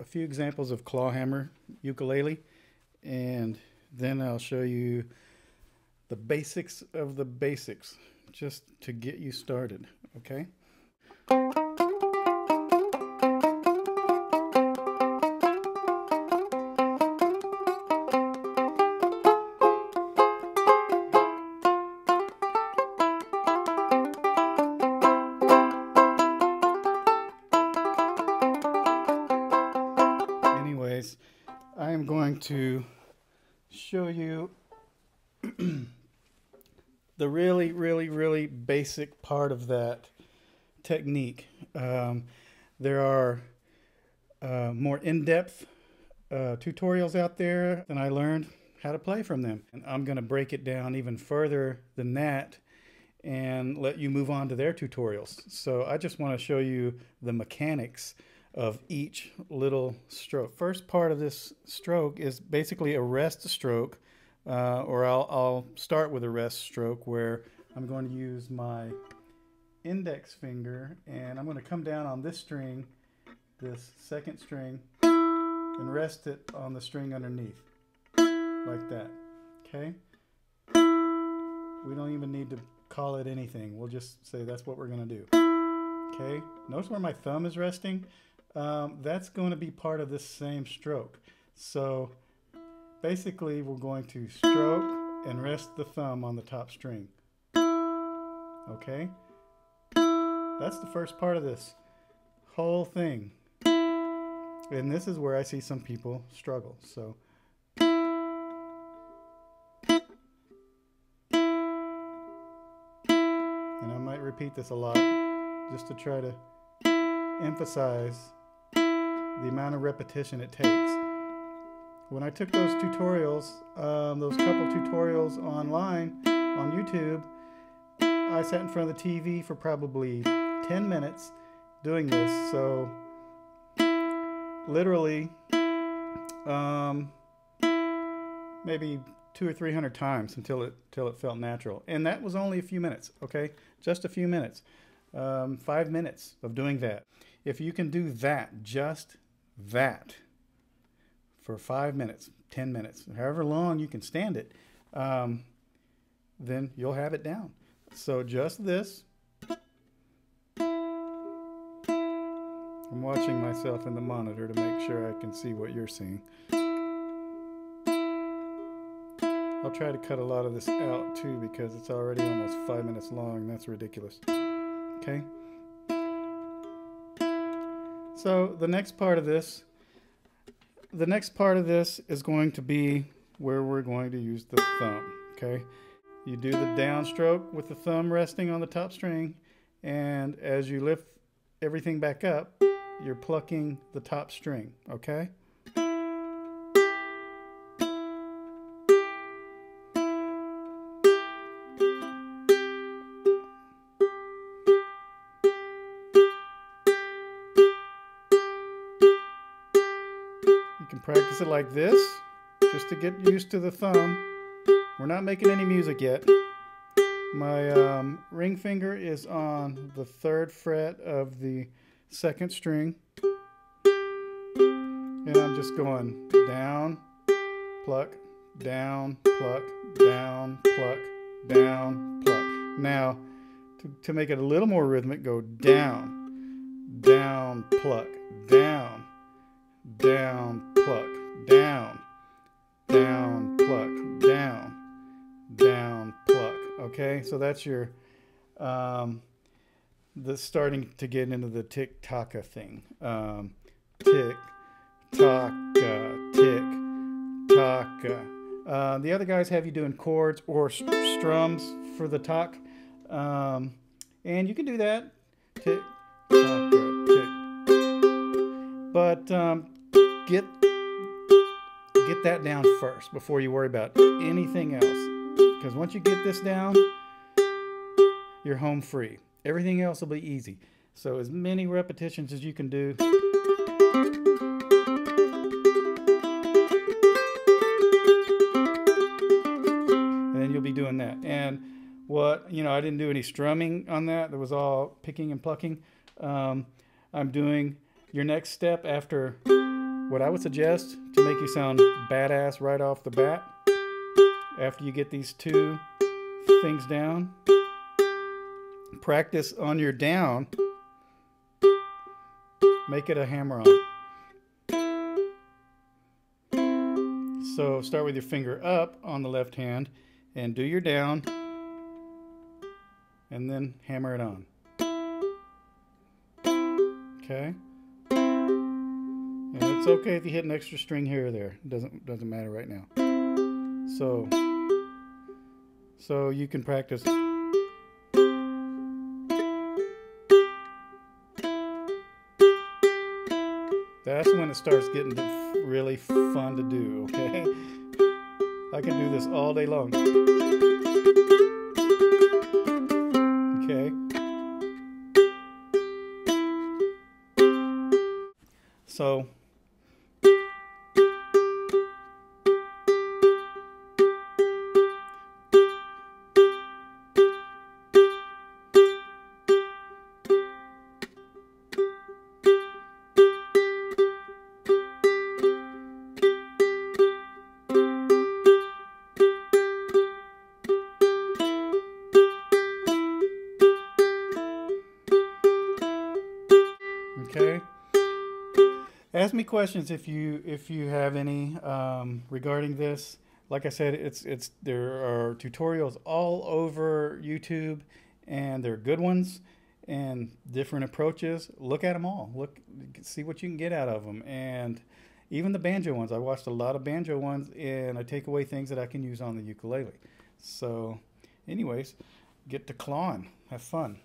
a few examples of clawhammer ukulele, and then I'll show you the basics of the basics just to get you started, okay? I am going to show you the really, really, really basic part of that technique. Um, there are uh, more in depth uh, tutorials out there, and I learned how to play from them. And I'm going to break it down even further than that and let you move on to their tutorials. So I just want to show you the mechanics of each little stroke. First part of this stroke is basically a rest stroke, uh, or I'll, I'll start with a rest stroke where I'm going to use my index finger and I'm going to come down on this string, this second string, and rest it on the string underneath, like that. Okay? We don't even need to call it anything. We'll just say that's what we're going to do. Okay? Notice where my thumb is resting? Um, that's going to be part of this same stroke. So basically we're going to stroke and rest the thumb on the top string. Okay? That's the first part of this whole thing. And this is where I see some people struggle. So and I might repeat this a lot just to try to emphasize the amount of repetition it takes. When I took those tutorials, um, those couple tutorials online on YouTube, I sat in front of the TV for probably 10 minutes doing this. So, literally, um, maybe two or three hundred times until it till it felt natural, and that was only a few minutes. Okay, just a few minutes, um, five minutes of doing that. If you can do that, just that, for five minutes, ten minutes, however long you can stand it, um, then you'll have it down. So just this. I'm watching myself in the monitor to make sure I can see what you're seeing. I'll try to cut a lot of this out too because it's already almost five minutes long. That's ridiculous. Okay. So the next part of this, the next part of this is going to be where we're going to use the thumb. Okay. You do the downstroke with the thumb resting on the top string, and as you lift everything back up, you're plucking the top string. Okay. Can practice it like this, just to get used to the thumb. We're not making any music yet. My um, ring finger is on the third fret of the second string. And I'm just going down, pluck, down, pluck, down, pluck, down, pluck. Now, to, to make it a little more rhythmic, go down, down, pluck, down, down, pluck, down, down, pluck, down, down, pluck. Okay, so that's your um, the starting to get into the tick taka thing. Um, tick taka, tick taka. Uh, the other guys have you doing chords or st- strums for the talk, um, and you can do that. Tick taka, tick. But um, get get that down first before you worry about anything else. Because once you get this down, you're home free. Everything else will be easy. So as many repetitions as you can do. And then you'll be doing that. And what, you know, I didn't do any strumming on that. That was all picking and plucking. Um, I'm doing your next step after what I would suggest to make you sound badass right off the bat, after you get these two things down, practice on your down, make it a hammer on. So start with your finger up on the left hand and do your down and then hammer it on. Okay? And it's okay if you hit an extra string here or there. It doesn't doesn't matter right now. So so you can practice That's when it starts getting really fun to do, okay? I can do this all day long. Okay? So, Ask me questions if you if you have any um, regarding this. Like I said, it's it's there are tutorials all over YouTube, and they're good ones and different approaches. Look at them all. Look, see what you can get out of them, and even the banjo ones. I watched a lot of banjo ones, and I take away things that I can use on the ukulele. So, anyways, get to clawing. Have fun.